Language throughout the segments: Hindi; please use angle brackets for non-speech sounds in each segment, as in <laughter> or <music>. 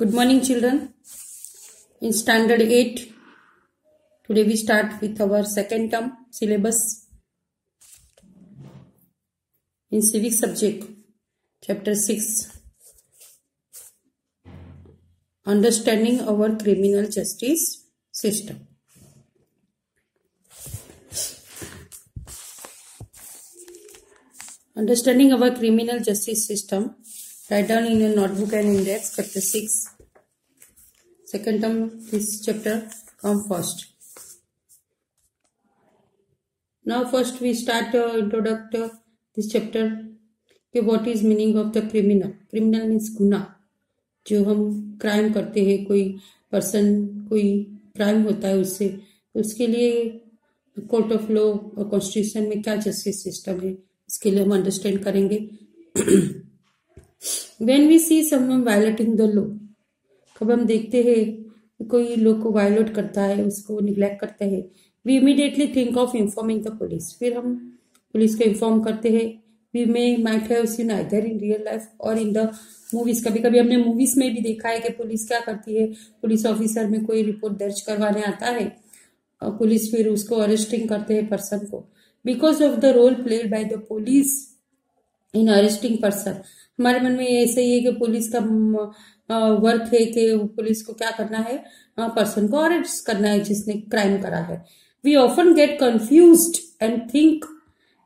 Good morning, children. In standard 8, today we start with our second term syllabus. In civic subject, chapter 6, understanding our criminal justice system. Understanding our criminal justice system Write down in your notebook and index chapter 6. Second term this chapter come first. Now first we start uh, introduct uh, this chapter कि what is meaning of the criminal. Criminal means गुना जो हम क्राइम करते हैं कोई पर्सन कोई क्राइम होता है उससे उसके लिए कोर्ट ऑफ़ लॉ और कॉन्स्टिट्यूशन में क्या जस्टिस सिस्टम है इसके लिए हम अंडरस्टैंड करेंगे when we see someone violating the law कब हम देखते हैं कोई लॉ को वायलेट करता है, उसको निग्लेक्ट करता है we immediately think of informing the police फिर हम पुलिस को इन्फॉर्म करते हैं we may might have seen either in real life or in the movies कभी कभी हमने मूवीज़ में भी देखा है कि पुलिस क्या करती है पुलिस ऑफिसर में कोई रिपोर्ट दर्ज करवाने आता है, और पुलिस फिर उसको अरेस्टिंग करते हैं पर्सन को. Because of the role played by the police in arresting person हमारे मन में ऐसे ही है कि पुलिस का वर्क है कि पुलिस को क्या करना है पर्सन को अरेस्ट करना है जिसने क्राइम करा है। We often get confuse and think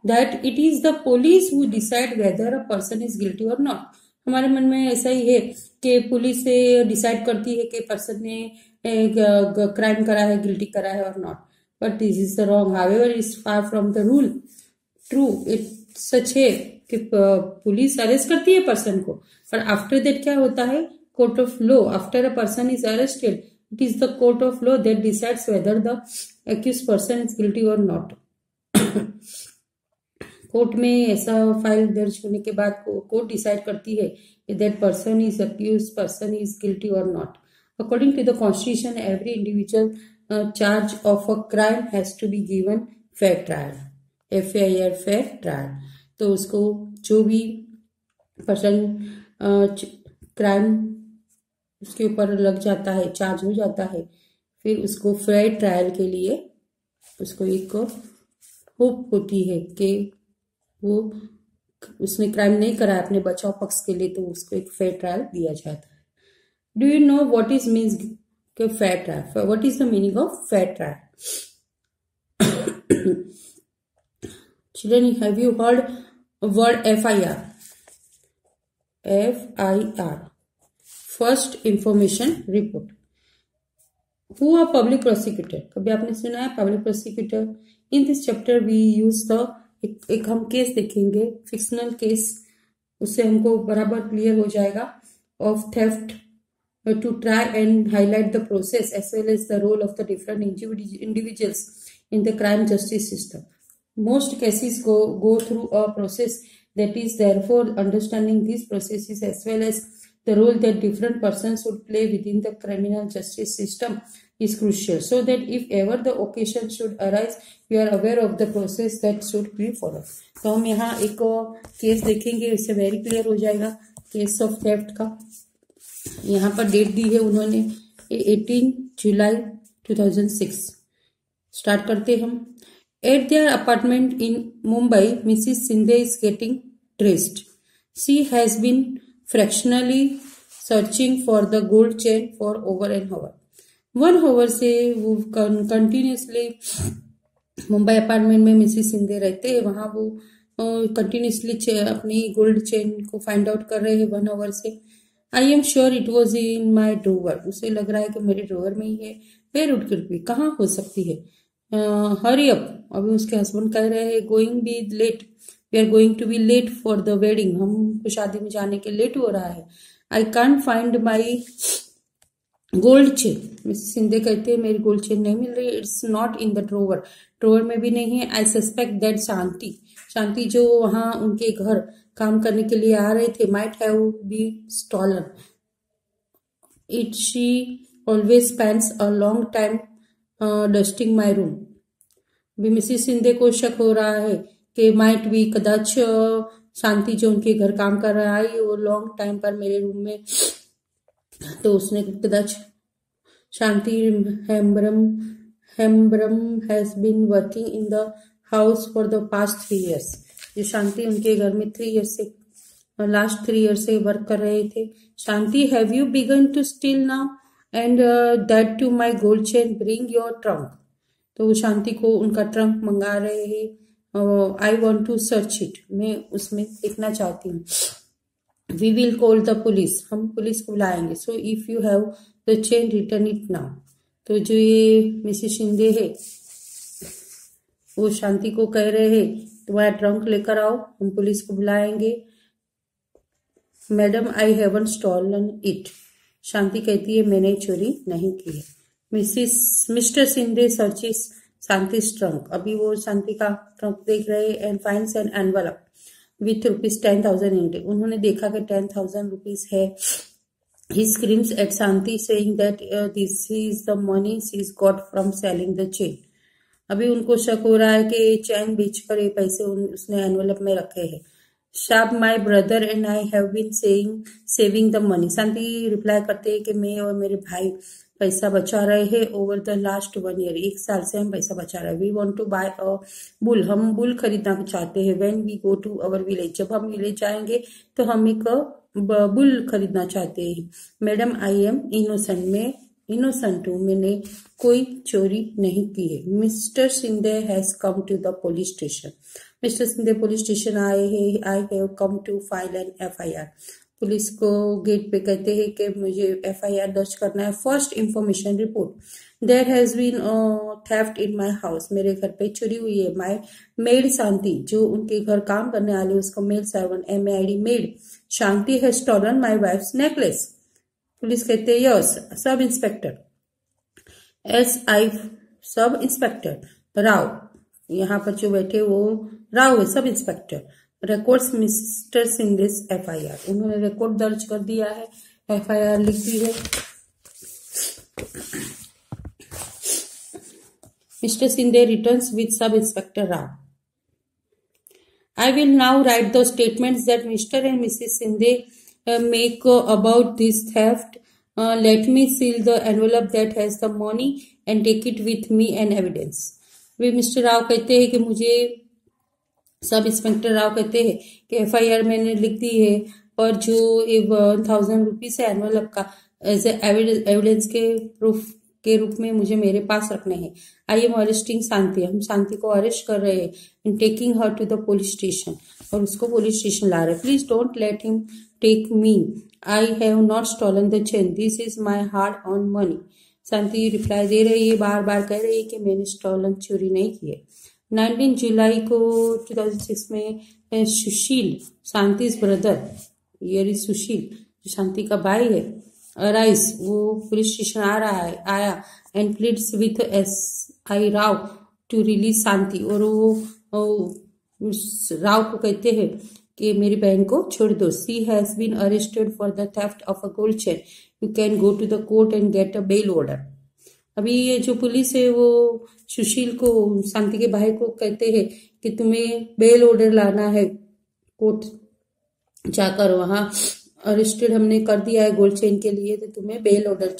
that it is the police who decide whether a person is guilty or not हमारे मन में ऐसा ही है कि पुलिस डिसाइड करती है कि पर्सन ने क्राइम करा है गिल्टी करा है or not but this is the wrong however is far from the rule true it सच है। कि पुलिस अरेस्ट करती है पर्सन को। पर आफ्टर दैट क्या होता है? Court of law after a person is arrested it is the court of law that decides whether the accuse person is guilty or not court में ऐसा फ़ाइल दर्ज होने के बाद कोर्ट डिसाइड करती है कि that person is accuse person is guilty or not according to the constitution every individual charge of a crime has to be given fair trial F I R fair trial तो उसको जो भी पर्सन क्राइम उसके ऊपर लग जाता है, चार्ज हो जाता है, फिर उसको फेयर ट्रायल के लिए उसको एक होप होती है कि वो उसने क्राइम नहीं करा अपने बचाव पक्ष के लिए तो उसको एक फेयर ट्रायल दिया जाता है। Do you know what is means के fair trial? What is the meaning of fair trial? <coughs> Children, have you heard word F I R F I R first information report हुआ पब्लिक प्रोसिक्यूटर कभी आपने सुना है public prosecutor in this chapter we use the एक हम केस देखेंगे फिक्सनल केस उससे हमको बराबर क्लियर हो जाएगा of theft to try and highlight the process as well as the role of the different individuals in the crime justice system Most cases go, go through a process that is therefore understanding these processes as well as the role that different persons would play within the criminal justice system is crucial so that if ever the occasion should arise we are aware of the process that should be followed तो हम यहाँ एक केस देखेंगे इससे वेरी क्लियर हो जाएगा केस ऑफ़ थेफ्ट का यहाँ पर डेट दी है उन्होंने 18 जुलाई 2006 स्टार्ट करते हम At their apartment in Mumbai, Mrs. Sindhe is getting dressed. She has been fractionally searching for the gold chain for over an hour. One hour से वो कंटिन्यूसली मुंबई अपार्टमेंट में मिसिस सिंधे रहते हैं वहाँ वो कंटिन्यूसली अपनी गोल्ड चेन को फाइंड आउट कर रहे हैं वन आवर से I am sure it was in my drawer उसे लग रहा है कि मेरे ड्रोवर में ही है वेर उठ कर कहाँ हो सकती है हरी अप अभी उसके हस्बैंड कह रहे हैं going be late we are going to be late for the wedding हम शादी में जाने के लेट हो रहा है। I can't find my gold chain Miss Shinde कहते हैं, मेरी गोल्ड चेन नहीं मिल रही. It's not in the drawer drawer में भी नहीं है. I suspect that Shanti. Shanti जो वहाँ उनके घर काम करने के लिए आ रहे थे might have be it she always spends a long time dusting my room अभी मिसिस सिंधे को शक हो रहा है कि माइट भी कदाच शांति जो उनके घर काम कर रहा है, वो लॉन्ग टाइम पर मेरे रूम में तो उसने कदाच Shanti Hembram Hembram has been working in the house for the past three years जो शांति उनके घर में थ्री इयर्स से लास्ट थ्री ईयर से वर्क कर रहे थे। Shanti have you begun to steal now and that too my gold chain bring your trunk तो वो शांति को उनका ट्रंक मंगा रहे हैं। I want to search it मैं उसमें देखना चाहती हूँ। We will call the police हम पुलिस को बुलाएँगे। So if you have the chain return it now तो जो ये मिसिस शिंदे है, वो शांति को कह रहे हैं, तुम्हारा ट्रंक लेकर आओ। हम पुलिस को बुलाएँगे। Madam I haven't stolen it Shanti कहती है, मैंने चोरी नहीं की है. Mrs, Mr Sindhe searches Shanti trunk अभी वो शांति का ट्रंक देख रहे and finds and envelope with rupees ten thousand इंटे उन्होंने देखा कि टेन थाउज़ेंड रुपीज़ है। He screams at Shanti saying that this is the money she is got from selling the chain अभी उनको शक हो रहा है कि चैन बेचकर ये पैसे उसने एनवलप में रखे हैं। शाब my brother and I have been saying saving the money Shanti reply करते हैं कि मैं और मेरे भाई पैसा बचा रहे हैं over the last one year एक साल से हम पैसा बचा रहे हैं. We want to buy a bull हम बुल खरीदना चाहते हैं. When we go to our village जब हम विलेज जाएँगे तो हम एक बुल खरीदना चाहते हैं. मैडम आई एम इनोसेंट में इनोसेंट हूँ. मैंने कोई चोरी नहीं की है. Mr Sindhe has come to the police station Mr Sindhe police station आए हैं I have come to file an F I R police को गेट पे कहते हैं कि मुझे एफ़ आई आर दर्ज करना है first information report there has been theft in my house मेरे घर पे चोरी हुई है। माई मेड शांति जो उनके घर काम करने वाले, उसको male servant M I D maid Shanti has stolen my wife necklace police कहते हैं yes sub inspector S I sub inspector Rao यहाँ पर जो बैठे वो Rao sub inspector record Mr Sindhe's F I R उन्होंने रिकॉर्ड दर्ज कर दिया है एफ़ आई आर लिख दी है। Mr Sindhe return with sub inspector Rao I will now write the statement that Mr and Mrs Sindhe make about this theft let me seal the envelope that has the money and take it with me and evidence way Mr Rao कहते हैं कि मुझे सब इंस्पेक्टर राव कहते हैं कि एफआईआर मैंने लिख दी है और जो वन थाउज़ेंड रुपीज़ है एनुअल का एज एविडेंस के प्रूफ के रूप में मुझे मेरे पास रखने हैं। आई एम अरेस्टिंग शांति, हम शांति को अरेस्ट कर रहे हैं in taking her to the police station और उसको पुलिस स्टेशन ला रहे please don't let him take me I have not stolen the chain this is my hard on money Shanti reply दे रही है बार बार कह रही है कि मैंने स्टॉलन चोरी नहीं की है। नाइनटीन जुलाई को 2006 में सुशील शांति ब्रदर ये सुशील जो शांति का भाई है अराइस वो पुलिस स्टेशन आ रहा है आया and pleads with S I Rao to release Shanti और वो, वो राव को कहते हैं कि मेरी बहन को छोड़ दो। She has been arrested for the theft of a gold chain you can go to the court and get a bail order अभी ये जो पुलिस है, वो सुशील को, शांति के भाई को कहते हैं कि तुम्हें बेल ऑर्डर लाना है कोर्ट जाकर वहाँ। अरेस्टेड हमने कर दिया है गोल्ड चेन के लिए तो तुम्हें बेल ऑर्डर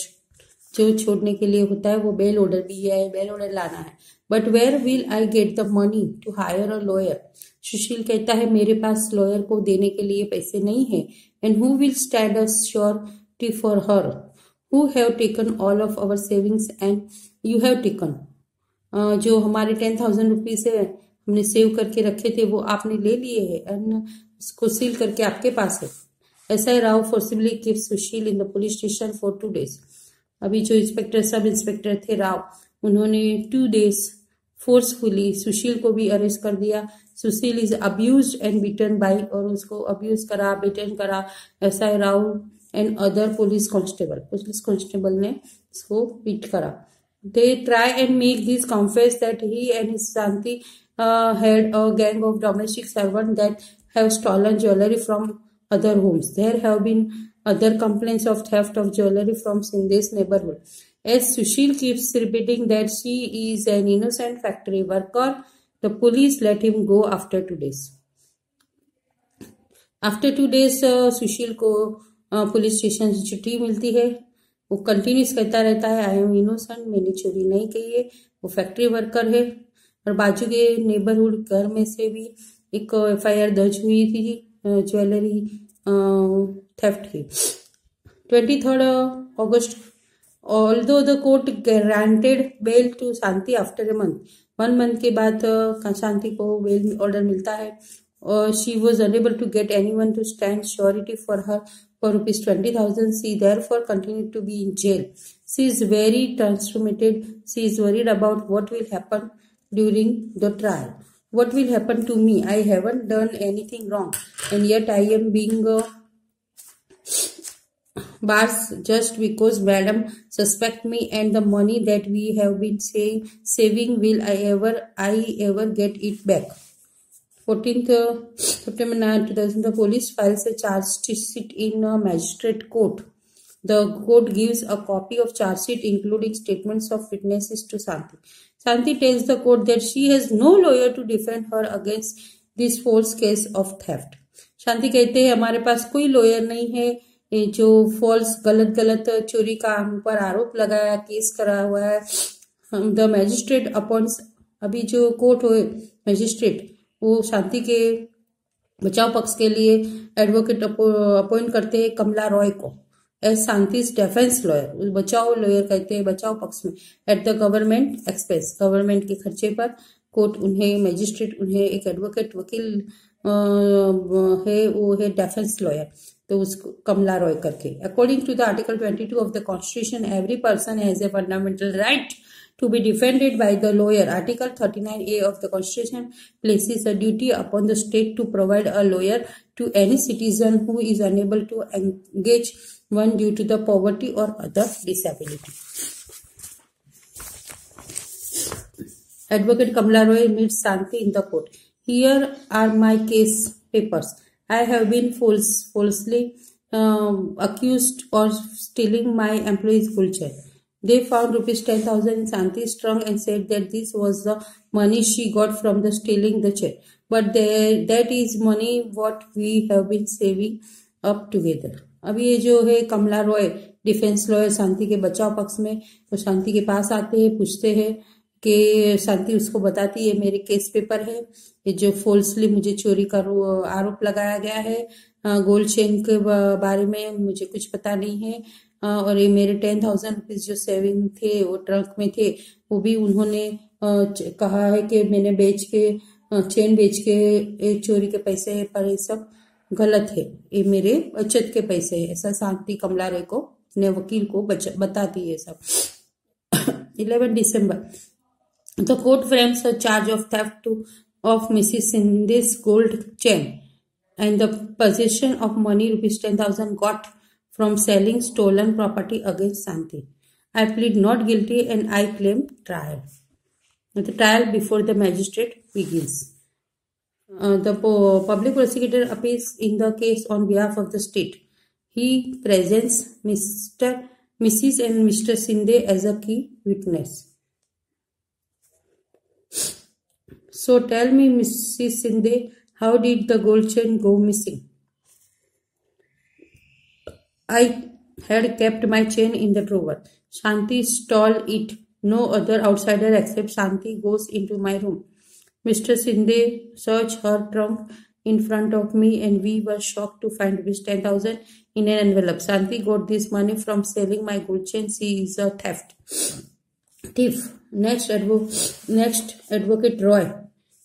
जो छोड़ने के लिए होता है, वो बेल ऑर्डर भी है बेल ऑर्डर लाना है। But where will I get the money to hire a lawyer Sushil कहता है, मेरे पास लॉयर को देने के लिए पैसे नहीं है। And who will stand a surety for her who have taken all of our savings and you have taken जो हमारे टेन थाउज़ेंड रुपीज़ है, हमने सेव करके रखे थे, वो आपने ले लिए है एंड उसको सील करके आपके पास है। ऐसा ही, Rao forcibly keep Sushil in the police station for two days अभी जो इंस्पेक्टर सब इंस्पेक्टर थे राव, उन्होंने टू डेज़ फोर्सफुली सुशील को भी अरेस्ट कर दिया। Sushil is abuse and beaten by और उसको अब्यूज करा बिटन करा। ऐसा ही, Rao and other police constable police constable ने उसको पीट करा। They try and make this confess that he and Shanti head a gang of domestic servant that have stolen jewellery from other homes there have been other complaints of theft of jewellery from Sindhe's neighbourhood as Sushil keeps repeating that she is an innocent factory worker the police let him go after two days after two days Sushil को पुलिस स्टेशन से छुट्टी मिलती है। वो कंटिन्यूस कहता रहता है आई एम इनोसेंट मैंने चोरी नहीं की है। वो फैक्ट्री वर्कर है। और बाजू के नेबरहुड घर में से भी एक एफ़ आई आर दर्ज हुई थी ज्वेलरी थेफ्ट की। Twenty third August although the court granted bail to Shanti after a month one month के बाद शांति को बेल ऑर्डर मिलता है। और she was unable to get anyone to stand surety for her for rupees 20,000. She therefore continued to be in jail. She is very transformated. She is worried about what will happen during the trial. What will happen to me? I haven't done anything wrong and yet I am being bars just because madam suspect me and the money that we have been say, saving will I ever I ever get it back. 14th uh, September 9, 2000, the police files a charge sheet in a magistrate court. The court gives a copy of charge sheet including statements of witnesses to Santi. Santi tells the court that she has no lawyer to defend her against this false case of theft. Shanti कहते हैं हमारे पास कोई लॉयर नहीं है जो फॉल्स गलत गलत चोरी का हम पर आरोप लगाया केस करा हुआ है द मैजिस्ट्रेट अपॉइंट्स अभी जो कोर्ट हो मैजिस्ट्रेट वो शांति के बचाव पक्ष के लिए एडवोकेट अपॉइंट करते हैं कमला रॉय को। एज शांति डिफेंस लॉयर बचाव लॉयर कहते हैं, बचाव पक्ष में। At the government expense government के खर्चे पर कोर्ट उन्हें मजिस्ट्रेट उन्हें एक एडवोकेट वकील है, वो है डिफेंस लॉयर तो उसको कमला रॉय करके। According to the article 22 of the constitution every person has a fundamental right to be defended by the lawyer. Article 39A of the Constitution places a duty upon the state to provide a lawyer to any citizen who is unable to engage one due to the poverty or other disability. Advocate Kamala Roy meets Santi in the court. Here are my case papers. I have been false, falsely um, accused of stealing my employee's wheelchair. They found rupees 10,000 in Santi's trunk and said that this was the money she got from the stealing the chair. But they, that is money what we have been saving up together. अभी ये जो है कमला रॉय डिफेंस लॉयर शांति के बचाव पक्ष में वो शांति के पास आते हैं पूछते हैं कि शांति उसको बताती है मेरे केस पेपर है ये जो फॉल्सली मुझे चोरी का आरोप लगाया गया है गोल्ड चेन के बारे में मुझे कुछ पता नहीं है। और ये मेरे टेन थाउज़ेंड रुपीज़ जो सेविंग थे, वो ट्रंक में थे, वो भी उन्होंने कहा है कि मैंने बेच के चेन बेच के चोरी के पैसे पर ये सब गलत है। ये मेरे बचत के पैसे है। ऐसा शांति कमला रे को ने वकील को बताती है सब। <coughs> Eleven December. The court frames charge of theft of Mrs Sindhe's gold chain and the possession of money rupees 10,000 got from selling stolen property against Santi. I plead not guilty and I claim trial. The trial before the magistrate begins. Uh, the public prosecutor appears in the case on behalf of the state. He presents Mr. Mrs. and Mr. Sinde as a key witness. So tell me, Mrs. Sinde, how did the gold chain go missing? I had kept my chain in the drawer. Shanti stole it. No other outsider except Shanti goes into my room. Mr. Sinde searched her trunk in front of me and we were shocked to find this 10,000 in an envelope. Shanti got this money from selling my gold chain. She is a theft. Thief. Next, advo next advocate Roy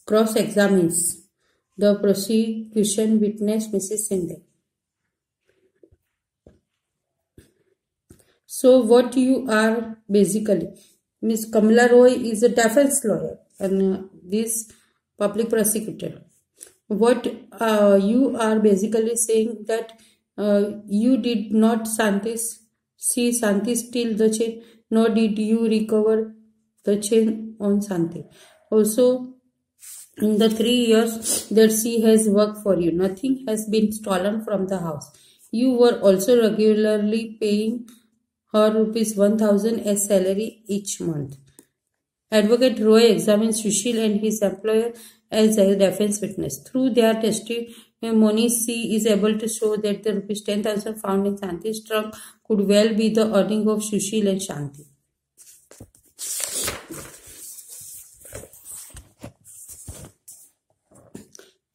cross-examines the prosecution witness Mrs. Sinde. So what you are basically, Miss Kamala Roy is a defense lawyer and uh, this public prosecutor. What uh, you are basically saying that uh, you did not Santis see Santi steal the chain, nor did you recover the chain on Santi. Also, in the three years that she has worked for you, nothing has been stolen from the house. You were also regularly paying her rupees 1000 as salary each month. Advocate Roy examines Sushil and his employer as a defense witness. Through their testimony, C is able to show that the rupees 10,000 found in Shanti's trunk could well be the earning of Sushil and Shanti.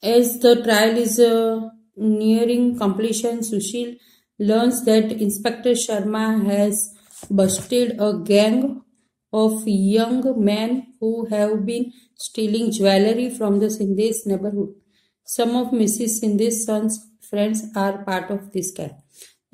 As the trial is uh, nearing completion, Sushil learns that Inspector Sharma has busted a gang of young men who have been stealing jewelry from the Sindhi's neighborhood. Some of Mrs. Sindhi's son's friends are part of this gang.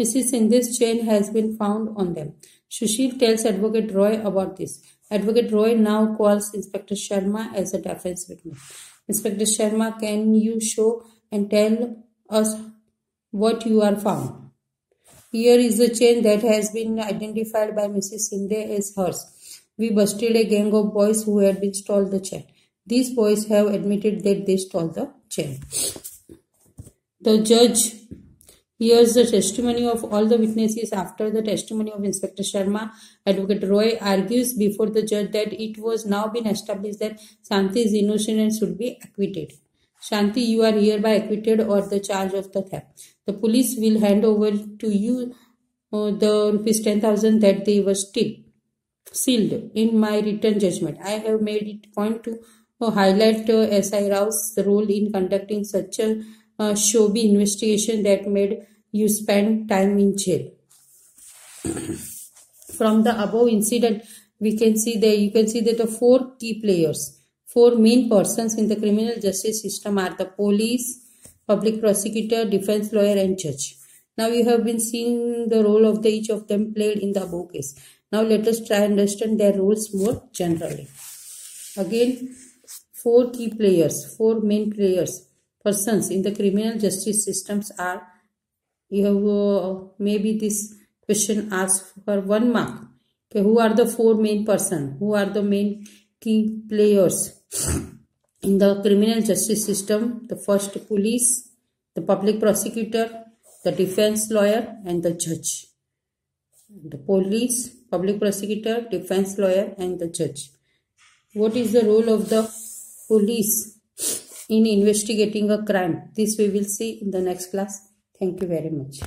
Mrs. Sindhi's chain has been found on them. Sushil tells Advocate Roy about this. Advocate Roy now calls Inspector Sharma as a defense witness. Inspector Sharma, can you show and tell us what you are found? Here is the chain that has been identified by Mrs. Sindhe as hers. We busted a gang of boys who had been stole the chain. These boys have admitted that they stole the chain. The judge hears the testimony of all the witnesses after the testimony of Inspector Sharma. Advocate Roy argues before the judge that it was now been established that Shanti is innocent and should be acquitted. Shanti, you are hereby acquitted of the charge of the theft. The police will hand over to you uh, the rupees 10,000 that they were still sealed in my written judgment. I have made it point to uh, highlight uh, S.I. Rao's role in conducting such a uh, showy investigation that made you spend time in jail. From the above incident, we can see that you can see that the four key players, four main persons in the criminal justice system are the police, public prosecutor, defense lawyer, and judge. Now you have been seeing the role of the each of them played in the above case. Now let us try and understand their roles more generally. Again, four key players, four main players, persons in the criminal justice systems are, you have uh, maybe this question asked for one mark. Okay, who are the four main person? Who are the main key players in the criminal justice system? The first police, the public prosecutor, the defense lawyer and the judge. The police, public prosecutor, defense lawyer and the judge. What is the role of the police in investigating a crime? This we will see in the next class. Thank you very much.